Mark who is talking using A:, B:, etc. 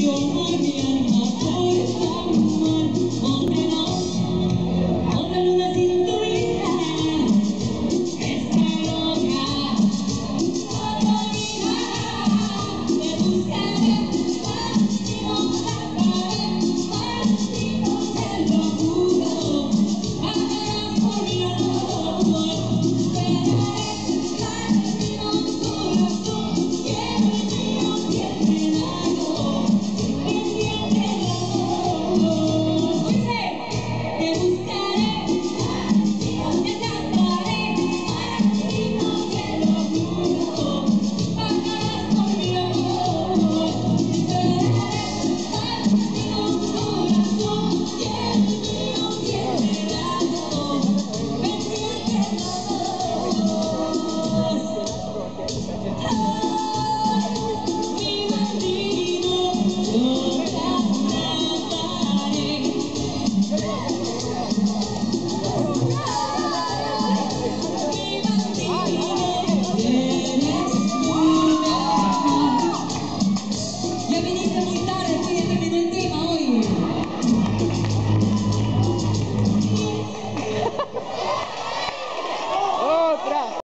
A: You're my